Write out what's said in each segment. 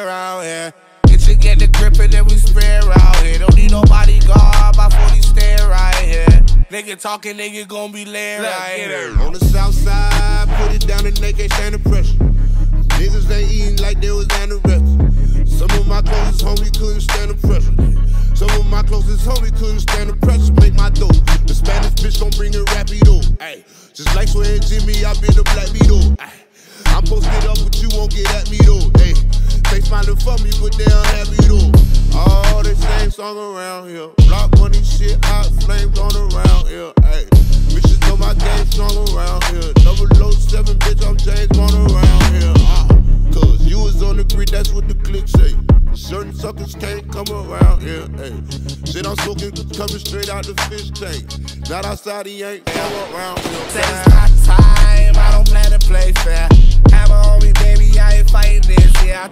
Around here. Get you get the grip and then we spread out here. Don't need nobody guard, my 40 stare right here. Nigga talking, nigga gon' be laying right here. On the south side, put it down and they can't stand the pressure. Niggas ain't eating like they was anorexic. Some of my closest homies couldn't stand the pressure. Some of my closest homies couldn't stand the pressure. Make my dough. The Spanish bitch gon' bring it rapido. Ay, just like Sway and Jimmy, I been a black beetle. Ay, I'm posted up, but you won't get at they smiling for me, but they unhappy though. All the same song around here. Block money shit, hot flames on around here. Ay, bitches know my game strong around here. Double low seven, bitch, I'm James Bond around here. Uh, Cause you was on the grid, that's what the click say. Certain suckers can't come around here. Hey. Shit, I'm smoking, coming straight out the fish tank. Not outside, he ain't come around here. It's my time, I don't plan to play fair.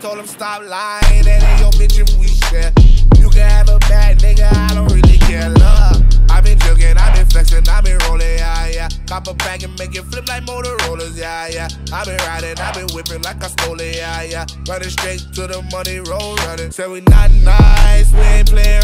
Told him stop lying, that ain't your bitch if we share. You can have a bad nigga, I don't really care. Love, I've been joking, I've been flexing, I've been rolling, yeah, yeah. Cop a bag and make it flip like Motorola's, yeah, yeah. I've been riding, I've been whipping like I stole it, yeah, yeah. Running straight to the money, roll running. Say we not nice, we ain't play